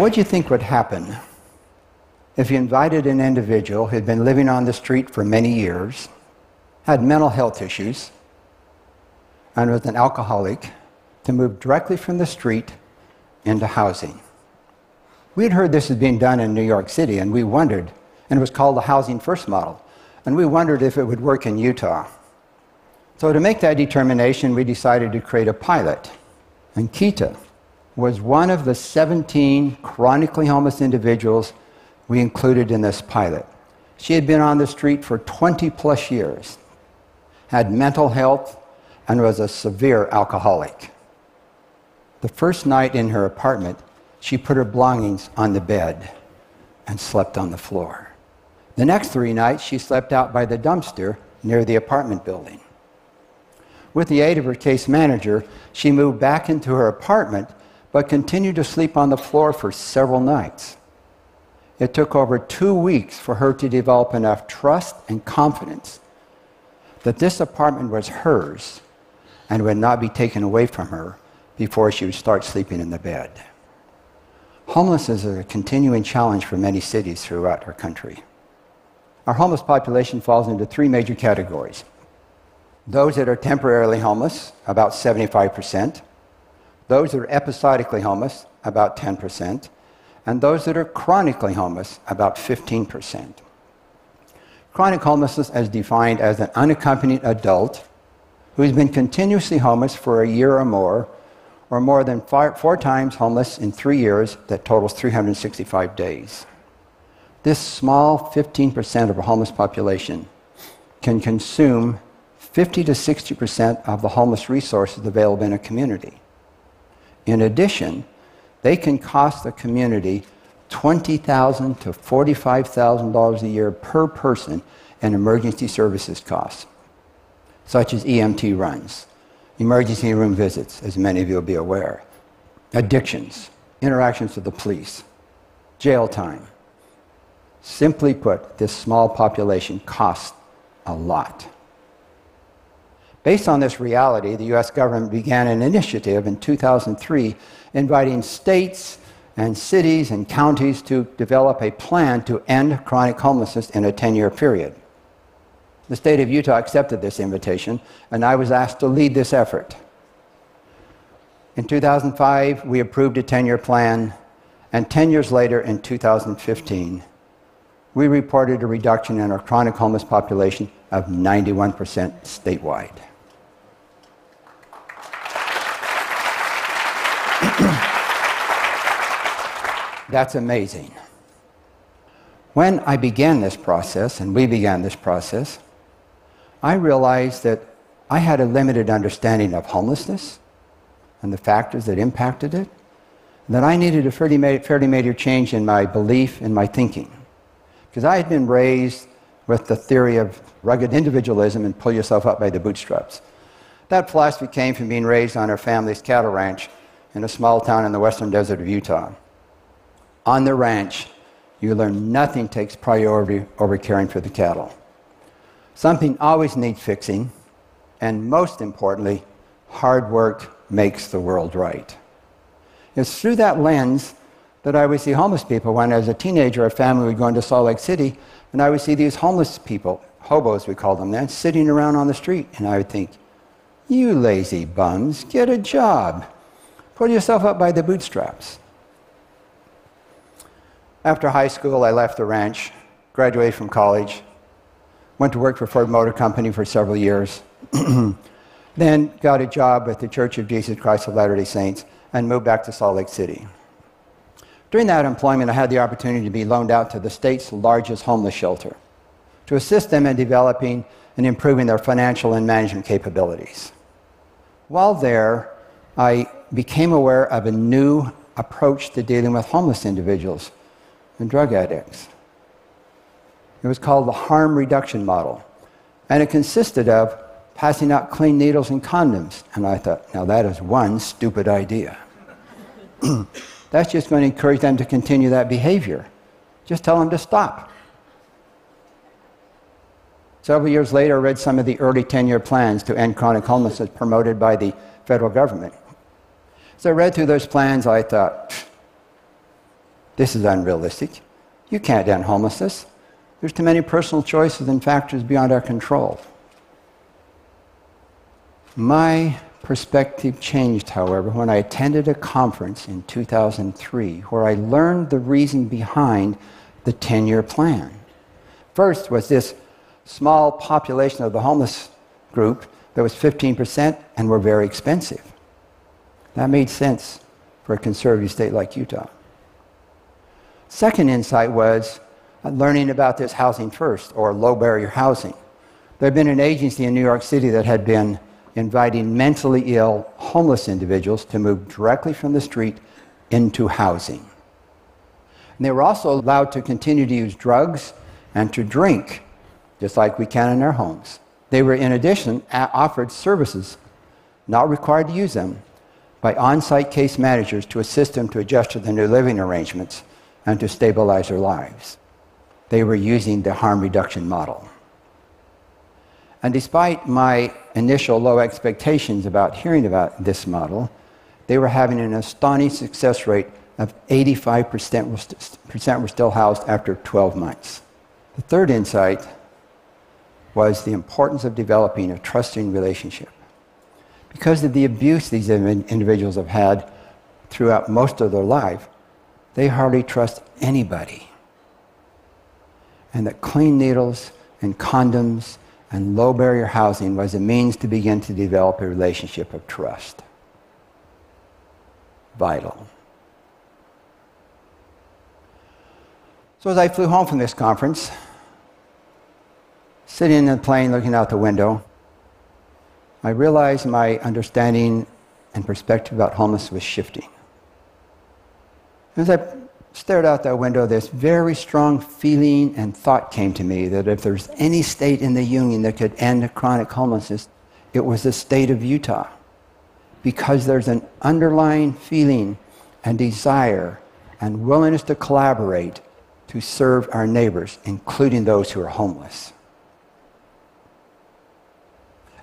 What do you think would happen if you invited an individual who had been living on the street for many years, had mental health issues, and was an alcoholic to move directly from the street into housing? We had heard this was being done in New York City, and we wondered, and it was called the Housing First model, and we wondered if it would work in Utah. So, to make that determination, we decided to create a pilot. And Kita was one of the 17 chronically homeless individuals we included in this pilot. She had been on the street for 20 plus years, had mental health, and was a severe alcoholic. The first night in her apartment, she put her belongings on the bed and slept on the floor. The next three nights, she slept out by the dumpster near the apartment building. With the aid of her case manager, she moved back into her apartment but continued to sleep on the floor for several nights. It took over two weeks for her to develop enough trust and confidence that this apartment was hers and would not be taken away from her before she would start sleeping in the bed. Homelessness is a continuing challenge for many cities throughout our country. Our homeless population falls into three major categories those that are temporarily homeless, about 75%, those that are episodically homeless, about 10%, and those that are chronically homeless, about 15%. Chronic homelessness is defined as an unaccompanied adult who's been continuously homeless for a year or more, or more than five, four times homeless in three years, that totals 365 days. This small 15% of a homeless population can consume 50 to 60% of the homeless resources available in a community. In addition, they can cost the community 20,000 to $45,000 a year per person in emergency services costs, such as EMT runs, emergency room visits, as many of you will be aware, addictions, interactions with the police, jail time. Simply put, this small population costs a lot. Based on this reality, the US government began an initiative in 2003 inviting states and cities and counties to develop a plan to end chronic homelessness in a 10 year period. The state of Utah accepted this invitation, and I was asked to lead this effort. In 2005, we approved a 10 year plan, and 10 years later, in 2015, we reported a reduction in our chronic homeless population of 91% statewide. That's amazing. When I began this process, and we began this process, I realized that I had a limited understanding of homelessness and the factors that impacted it, and that I needed a fairly, fairly major change in my belief and my thinking. Because I had been raised with the theory of rugged individualism and pull yourself up by the bootstraps. That philosophy came from being raised on our family's cattle ranch in a small town in the western desert of Utah. On the ranch, you learn nothing takes priority over caring for the cattle. Something always needs fixing, and most importantly, hard work makes the world right. It's through that lens that I would see homeless people. When as a teenager, our family would go into Salt Lake City, and I would see these homeless people, hobos we called them then, sitting around on the street, and I would think, you lazy bums, get a job. Pull yourself up by the bootstraps. After high school, I left the ranch, graduated from college, went to work for Ford Motor Company for several years, then got a job at the Church of Jesus Christ of Latter day Saints, and moved back to Salt Lake City. During that employment, I had the opportunity to be loaned out to the state's largest homeless shelter to assist them in developing and improving their financial and management capabilities. While there, I became aware of a new approach to dealing with homeless individuals and drug addicts. It was called the harm reduction model. And it consisted of passing out clean needles and condoms. And I thought, now that is one stupid idea. That's just going to encourage them to continue that behavior. Just tell them to stop. Several years later, I read some of the early 10 year plans to end chronic homelessness promoted by the federal government. So I read through those plans, I thought, This is unrealistic. You can't end homelessness. There's too many personal choices and factors beyond our control. My perspective changed, however, when I attended a conference in 2003 where I learned the reason behind the 10 year plan. First was this small population of the homeless group that was 15% and were very expensive. That made sense for a conservative state like Utah. Second insight was learning about this housing first, or low barrier housing. There had been an agency in New York City that had been inviting mentally ill homeless individuals to move directly from the street into housing. And they were also allowed to continue to use drugs and to drink, just like we can in our homes. They were, in addition, offered services, not required to use them, by on site case managers to assist them to adjust to the new living arrangements and to stabilize their lives. They were using the harm reduction model. And despite my initial low expectations about hearing about this model, they were having an astonishing success rate of 85% were still housed after 12 months. The third insight was the importance of developing a trusting relationship. Because of the abuse these individuals have had throughout most of their life, they hardly trust anybody. And that clean needles and condoms and low barrier housing was a means to begin to develop a relationship of trust. Vital. So as I flew home from this conference, sitting in the plane looking out the window, I realized my understanding and perspective about homelessness was shifting. As I stared out that window, this very strong feeling and thought came to me that if there's any state in the Union that could end chronic homelessness, it was the state of Utah. Because there's an underlying feeling and desire and willingness to collaborate to serve our neighbors, including those who are homeless.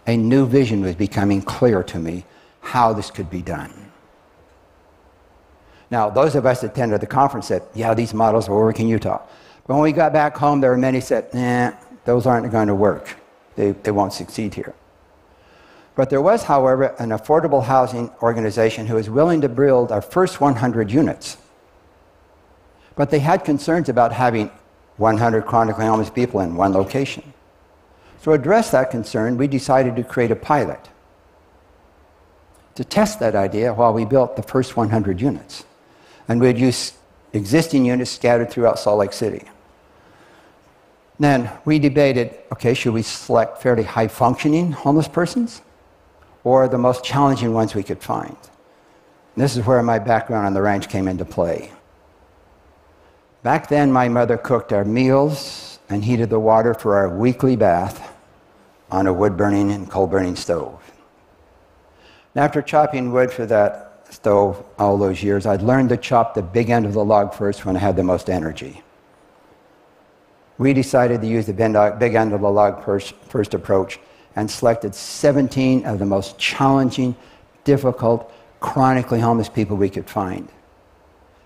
A new vision was becoming clear to me how this could be done. Now, those of us that attended the conference said, yeah, these models will work in Utah. But when we got back home, there were many said, nah, those aren't going to work. They, they won't succeed here. But there was, however, an affordable housing organization who was willing to build our first 100 units. But they had concerns about having 100 chronically homeless people in one location. So, to address that concern, we decided to create a pilot to test that idea while we built the first 100 units and we'd use existing units scattered throughout Salt Lake City. Then we debated okay, should we select fairly high functioning homeless persons or the most challenging ones we could find? And this is where my background on the ranch came into play. Back then, my mother cooked our meals and heated the water for our weekly bath on a wood burning and coal burning stove. And after chopping wood for that stove all those years, I'd learned to chop the big end of the log first when I had the most energy. We decided to use the uh, big end of the log first approach and selected 17 of the most challenging, difficult, chronically homeless people we could find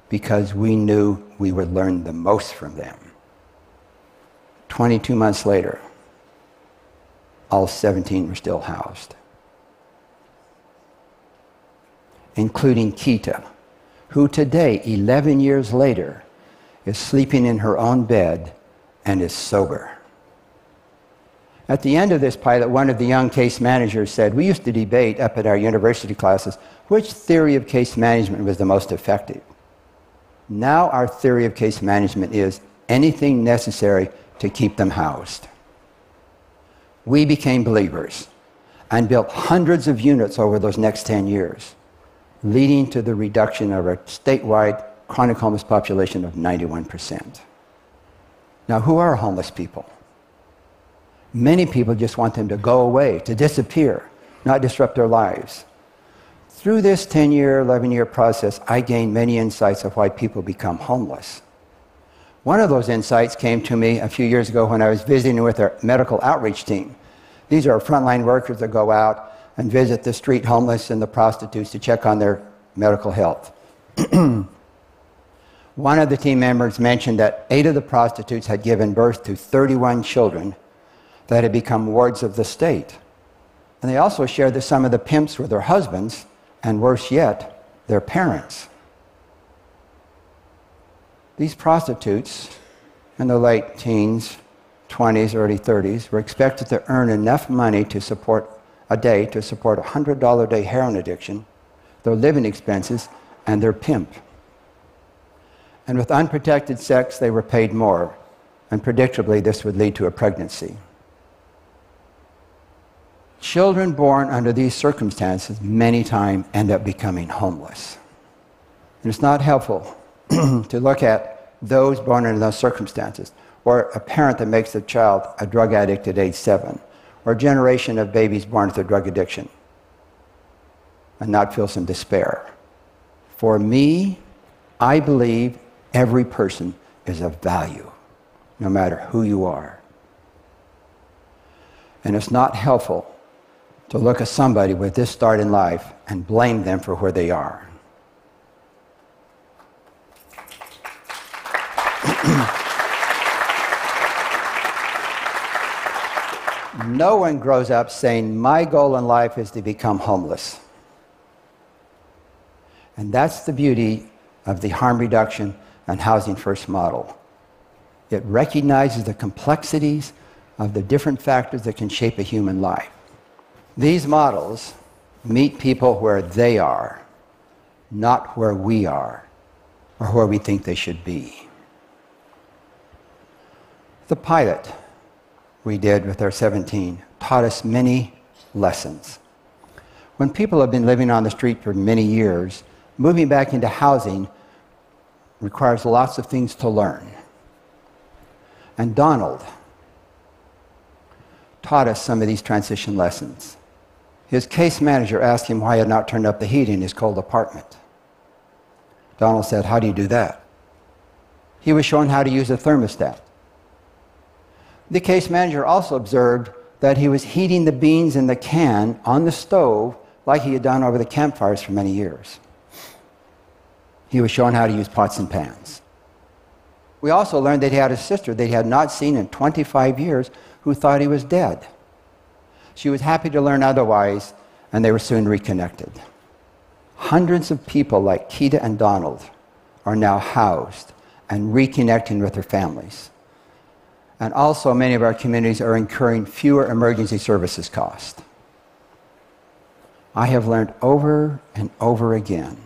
because we knew we would learn the most from them. 22 months later, all 17 were still housed including Kita, who today, 11 years later, is sleeping in her own bed and is sober. At the end of this pilot, one of the young case managers said, We used to debate up at our university classes which theory of case management was the most effective. Now, our theory of case management is anything necessary to keep them housed. We became believers and built hundreds of units over those next 10 years leading to the reduction of our statewide chronic homeless population of 91%. Now, who are homeless people? Many people just want them to go away, to disappear, not disrupt their lives. Through this 10 year, 11 year process, I gained many insights of why people become homeless. One of those insights came to me a few years ago when I was visiting with our medical outreach team. These are frontline workers that go out and visit the street homeless and the prostitutes to check on their medical health. One of the team members mentioned that eight of the prostitutes had given birth to 31 children that had become wards of the state. And they also shared that some of the pimps were their husbands, and worse yet, their parents. These prostitutes in the late teens, 20s, early 30s were expected to earn enough money to support a day to support a $100 a day heroin addiction, their living expenses, and their pimp. And with unprotected sex, they were paid more, and predictably, this would lead to a pregnancy. Children born under these circumstances many times end up becoming homeless. And it's not helpful to look at those born under those circumstances, or a parent that makes a child a drug addict at age seven, or a generation of babies born with a drug addiction, and not feel some despair. For me, I believe every person is of value, no matter who you are. And it's not helpful to look at somebody with this start in life and blame them for where they are. no one grows up saying, My goal in life is to become homeless. And that's the beauty of the harm reduction and housing first model. It recognizes the complexities of the different factors that can shape a human life. These models meet people where they are, not where we are or where we think they should be. The pilot we did with our 17 taught us many lessons. When people have been living on the street for many years, moving back into housing requires lots of things to learn. And Donald taught us some of these transition lessons. His case manager asked him why he had not turned up the heat in his cold apartment. Donald said, How do you do that? He was shown how to use a thermostat. The case manager also observed that he was heating the beans in the can on the stove like he had done over the campfires for many years. He was shown how to use pots and pans. We also learned that he had a sister that he had not seen in 25 years who thought he was dead. She was happy to learn otherwise, and they were soon reconnected. Hundreds of people like Keita and Donald are now housed and reconnecting with their families. And also, many of our communities are incurring fewer emergency services costs. I have learned over and over again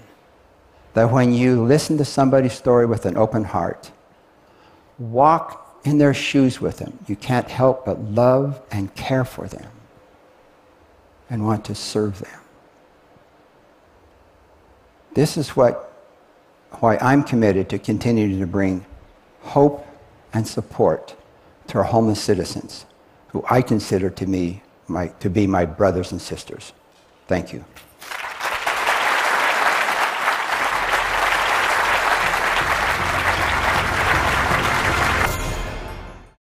that when you listen to somebody's story with an open heart, walk in their shoes with them, you can't help but love and care for them and want to serve them. This is what, why I'm committed to continuing to bring hope and support to our homeless citizens, who I consider to, me, my, to be my brothers and sisters. Thank you.